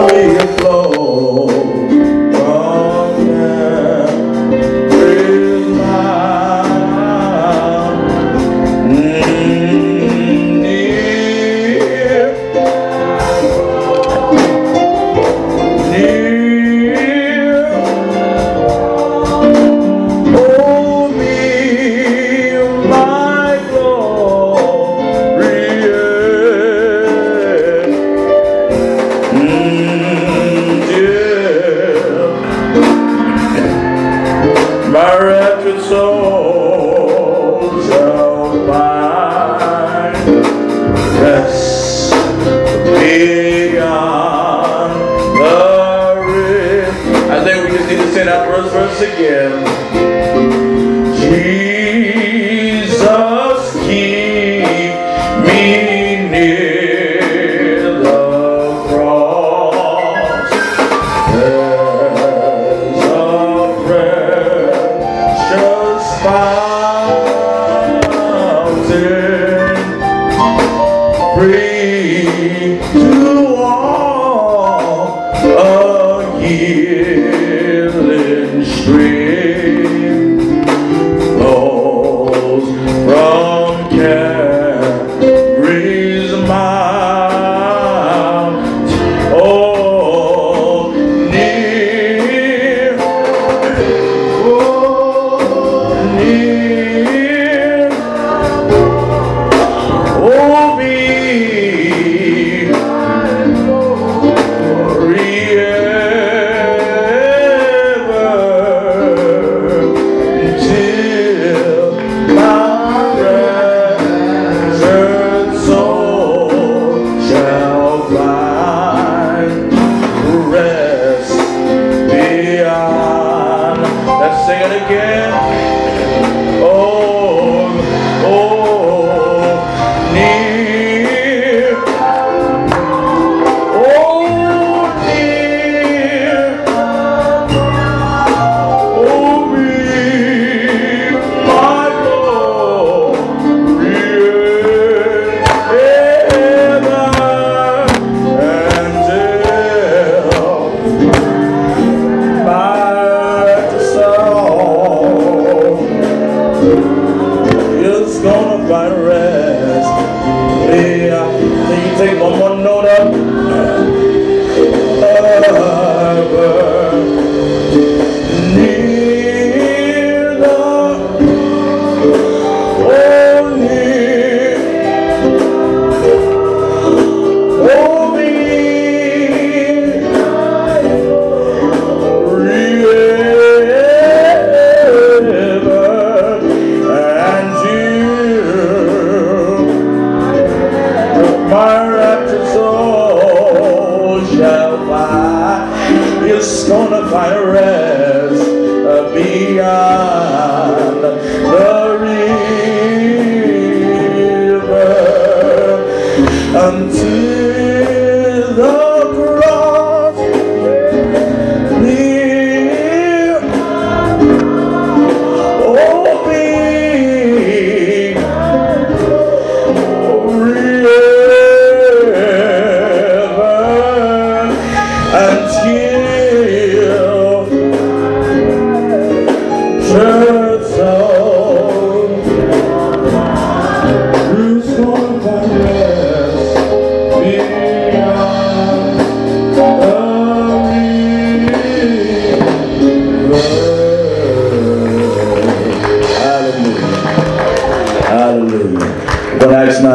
Hallelujah. Let's sing that first verse again. Jesus, keep me near the cross There's a precious fountain. Breathe Sing it again. take one more note up. on fire as beyond the river. Until